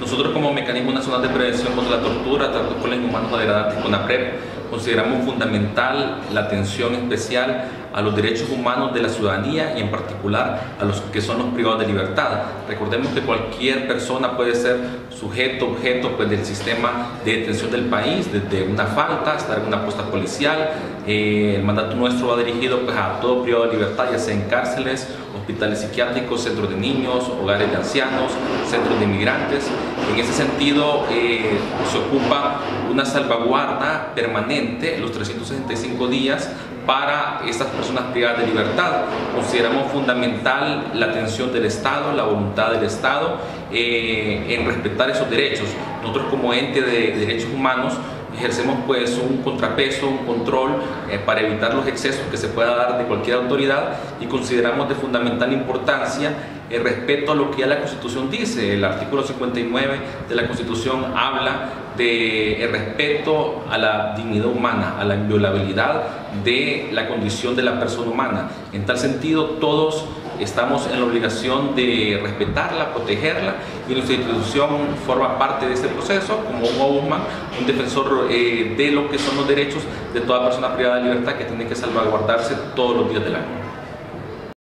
Nosotros como Mecanismo Nacional de Prevención contra la Tortura, Tratos con los Inhumanos Degradantes con APREP, consideramos fundamental la atención especial a los derechos humanos de la ciudadanía y en particular a los que son los privados de libertad. Recordemos que cualquier persona puede ser sujeto, objeto pues, del sistema de detención del país, desde una falta hasta una apuesta policial. Eh, el mandato nuestro va dirigido pues, a todo privado de libertad, ya sea en cárceles, hospitales psiquiátricos, centros de niños, hogares de ancianos, centros de inmigrantes. En ese sentido, eh, se ocupa una salvaguarda permanente los 365 días para estas personas privadas de libertad. Consideramos fundamental la atención del Estado, la voluntad del Estado eh, en respetar esos derechos. Nosotros como ente de derechos humanos ejercemos pues un contrapeso, un control eh, para evitar los excesos que se pueda dar de cualquier autoridad y consideramos de fundamental importancia el respeto a lo que ya la Constitución dice. El artículo 59 de la Constitución habla de el respeto a la dignidad humana, a la inviolabilidad de la condición de la persona humana. En tal sentido, todos estamos en la obligación de respetarla, protegerla y nuestra institución forma parte de este proceso como un ombudsman, un defensor eh, de lo que son los derechos de toda persona privada de libertad que tiene que salvaguardarse todos los días del año.